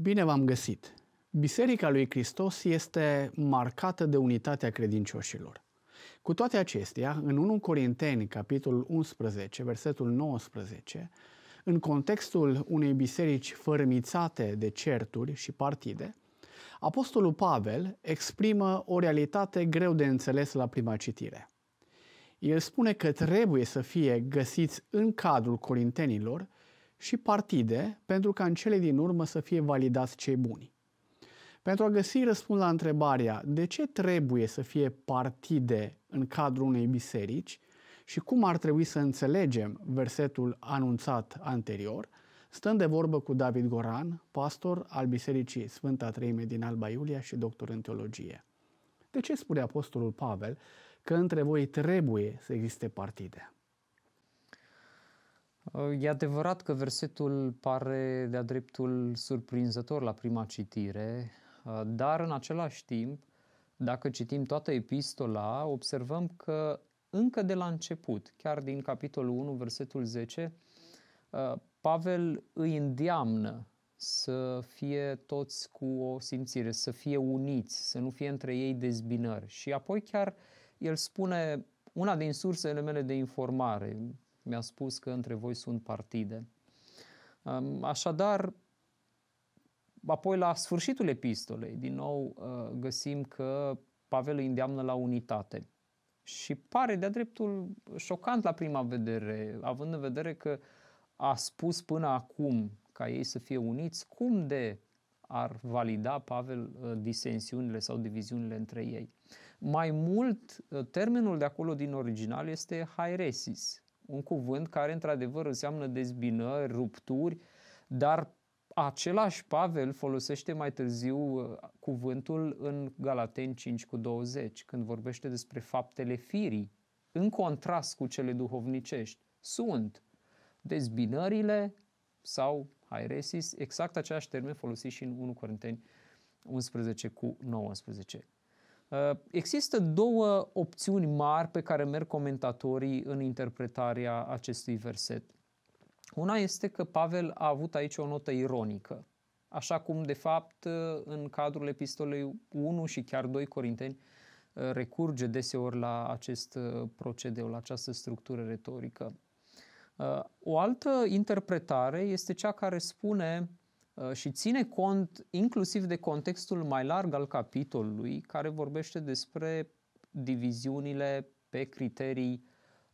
Bine v-am găsit! Biserica lui Hristos este marcată de unitatea credincioșilor. Cu toate acestea, în 1 Corinteni, capitolul 11, versetul 19, în contextul unei biserici fărâmițate de certuri și partide, Apostolul Pavel exprimă o realitate greu de înțeles la prima citire. El spune că trebuie să fie găsiți în cadrul corintenilor și partide pentru ca în cele din urmă să fie validați cei buni. Pentru a găsi răspuns la întrebarea de ce trebuie să fie partide în cadrul unei biserici și cum ar trebui să înțelegem versetul anunțat anterior, stăm de vorbă cu David Goran, pastor al Bisericii Sfânta Treime din Alba Iulia și doctor în teologie. De ce spune Apostolul Pavel că între voi trebuie să existe partide? E adevărat că versetul pare de-a dreptul surprinzător la prima citire, dar în același timp, dacă citim toată epistola, observăm că încă de la început, chiar din capitolul 1, versetul 10, Pavel îi îndeamnă să fie toți cu o simțire, să fie uniți, să nu fie între ei dezbinări. Și apoi chiar el spune, una din sursele mele de informare, mi-a spus că între voi sunt partide. Așadar, apoi la sfârșitul epistolei, din nou uh, găsim că Pavel îi îndeamnă la unitate. Și pare de-a dreptul șocant la prima vedere, având în vedere că a spus până acum ca ei să fie uniți, cum de ar valida Pavel uh, disensiunile sau diviziunile între ei. Mai mult, uh, termenul de acolo din original este hairesis, un cuvânt care într-adevăr înseamnă dezbinări, rupturi, dar același Pavel folosește mai târziu uh, cuvântul în Galateni 5 cu 20, când vorbește despre faptele firii, în contrast cu cele duhovnicești. Sunt dezbinările sau hairesis, exact același termen folosit și în 1 Corinteni 11 cu 19. Uh, există două opțiuni mari pe care merg comentatorii în interpretarea acestui verset. Una este că Pavel a avut aici o notă ironică, așa cum de fapt uh, în cadrul epistolei 1 și chiar 2 Corinteni uh, recurge deseori la acest procedeu, la această structură retorică. O altă interpretare este cea care spune Uh, și ține cont inclusiv de contextul mai larg al capitolului, care vorbește despre diviziunile pe criterii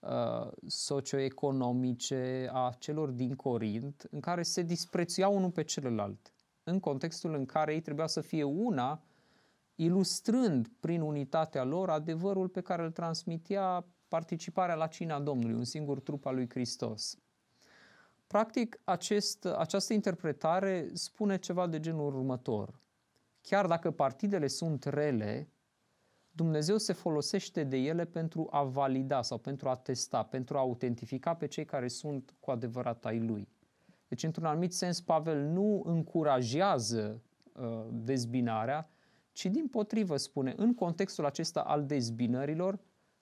uh, socioeconomice a celor din Corint, în care se disprețuiau unul pe celălalt, în contextul în care ei trebuia să fie una, ilustrând prin unitatea lor adevărul pe care îl transmitea participarea la cina Domnului, un singur trup al lui Hristos. Practic, acest, această interpretare spune ceva de genul următor. Chiar dacă partidele sunt rele, Dumnezeu se folosește de ele pentru a valida sau pentru a testa, pentru a autentifica pe cei care sunt cu adevărat ai Lui. Deci, într-un anumit sens, Pavel nu încurajează uh, dezbinarea, ci din potrivă spune, în contextul acesta al dezbinărilor,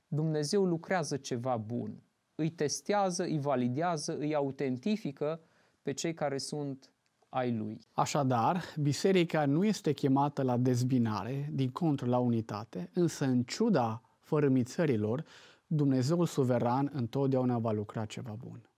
Dumnezeu lucrează ceva bun îi testează, îi validează, îi autentifică pe cei care sunt ai lui. Așadar, biserica nu este chemată la dezbinare, din contră la unitate, însă în ciuda fărâmițărilor, Dumnezeul suveran întotdeauna va lucra ceva bun.